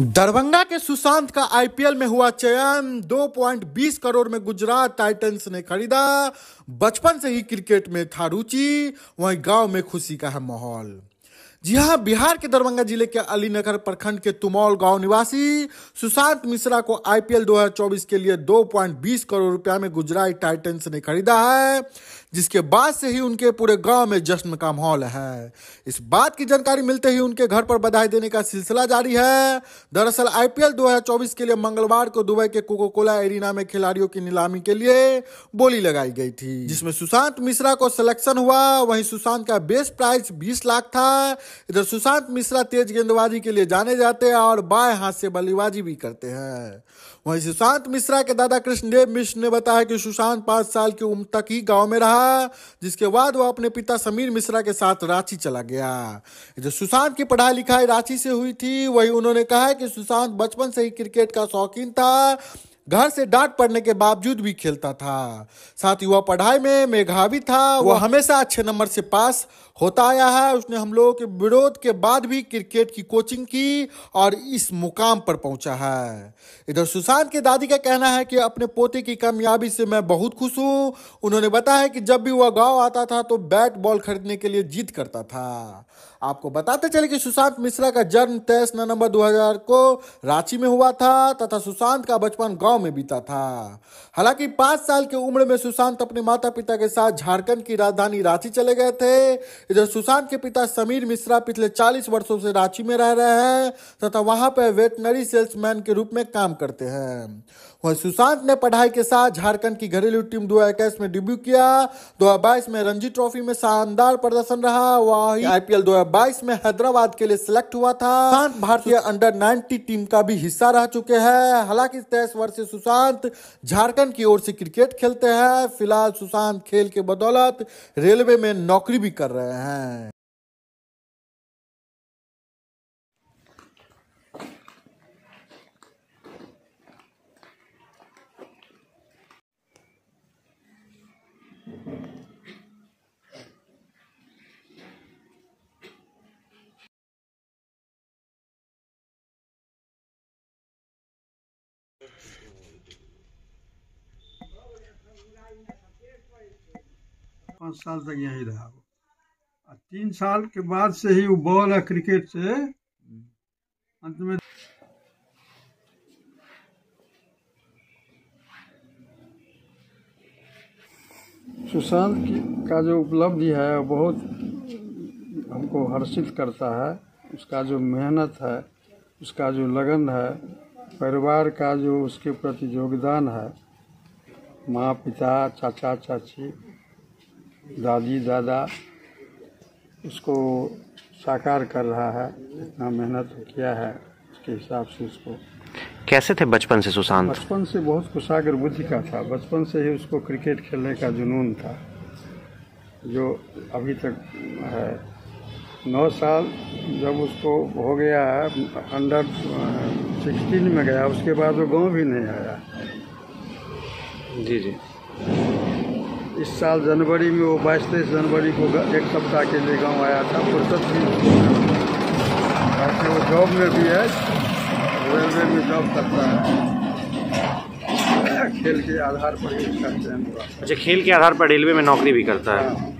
दरभंगा के सुशांत का आईपीएल में हुआ चयन। 2.20 करोड़ में गुजरात टाइटंस ने खरीदा। बचपन से ही क्रिकेट में था रुचि, वहीं गाँव में खुशी का है माहौल। जी हाँ बिहार के दरभंगा ज़िले के अलीनगर प्रखंड के तुमौल गाँव निवासी सुशांत मिश्रा को आईपीएल 2024 के लिए 2.20 करोड़ रुपया में गुजरात टाइटंस ने खरीदा है, जिसके बाद से ही उनके पूरे गाँव में जश्न का माहौल है। इस बात की जानकारी मिलते ही उनके घर पर बधाई देने का सिलसिला जारी है। दरअसल, आईपीएल 2024 के लिए मंगलवार को दुबई के कोको कोला एरिना में खिलाड़ियों की नीलामी के लिए बोली लगाई गई थी, जिसमें सुशांत मिश्रा को सिलेक्शन हुआ। वहीं सुशांत का बेस्ट प्राइस बीस लाख था इधर सुशांत मिश्रा तेज गेंदबाजी के लिए जाने जाते हैं और बाएँ हाथ से बल्लेबाजी भी करते हैं। वहीं सुशांत मिश्रा के दादा कृष्णदेव मिश्र ने बताया कि सुशांत पाँच साल की उम्र तक ही गाँव में रहा, जिसके बाद वह अपने पिता समीर मिश्रा के साथ रांची चला गया। जो सुशांत की पढ़ाई लिखाई रांची से हुई थी, वही उन्होंने कहा कि सुशांत बचपन से ही क्रिकेट का शौकीन था घर से डांट पड़ने के बावजूद भी खेलता था। साथ ही वह पढ़ाई में मेघावी था। वह हमेशा अच्छे नंबर से पास होता आया है। उसने हम लोगों के विरोध के बाद भी क्रिकेट की कोचिंग की और इस मुकाम पर पहुँचा है। इधर सुशांत के दादी का कहना है कि अपने पोते की कामयाबी से मैं बहुत खुश हूँ। उन्होंने बताया कि जब भी वह गाँव आता था तो बैट बॉल खरीदने के लिए जीत करता था। आपको बताते चले कि सुशांत मिश्रा का जन्म तेईस नवंबर 2000 को रांची में हुआ था तथा सुशांत का बचपन गाँव में बीता था। हालाँकि पाँच साल की उम्र में सुशांत अपने माता पिता के साथ झारखंड की राजधानी रांची चले गए थे। इधर सुशांत के पिता समीर मिश्रा पिछले 40 वर्षों से रांची में रह रहे हैं तथा वहाँ पर वेटनरी सेल्समैन के रूप में काम करते हैं। वहीं सुशांत ने पढ़ाई के साथ झारखंड की घरेलू टीम दो हज़ार इक्कीस में डेब्यू किया। दो हज़ार बाईस में रणजी ट्रॉफी में शानदार प्रदर्शन रहा। वही आईपीएल 2022 में हैदराबाद के लिए सिलेक्ट हुआ था। सुशांत भारतीय अंडर 90 टीम का भी हिस्सा रह चुके हैं। हालाँकि तेईस वर्षीय सुशांत झारखंड की ओर से क्रिकेट खेलते हैं। फ़िलहाल सुशांत खेल के बदौलत रेलवे में नौकरी भी कर रहे हैं। पाँच साल तक यहीं रहा वो। तीन साल के बाद से ही वो बॉल है क्रिकेट से। अंत में सुशांत की जो उपलब्धि है बहुत हमको हर्षित करता है। उसका जो मेहनत है, उसका जो लगन है, परिवार का जो उसके प्रति योगदान है माँ पिता चाचा चाची दादी दादा उसको साकार कर रहा है इतना मेहनत किया है उसके हिसाब से उसको। कैसे थे बचपन से सुशांत? बचपन से बहुत कुशाग्र बुद्धि का था। बचपन से ही उसको क्रिकेट खेलने का जुनून था जो अभी तक है। नौ साल जब उसको हो गया है अंडर सिक्सटीन में गया उसके बाद वो गाँव भी नहीं आया। जी जी। इस साल जनवरी में वो बाईस तेईस जनवरी को एक सप्ताह के लिए गाँव आया था फुर्सत भी बाकी वो जॉब में भी है रेलवे में जॉब करता है। खेल के आधार पर ही करते हैं अच्छा खेल के आधार पर रेलवे में नौकरी भी करता है। हाँ।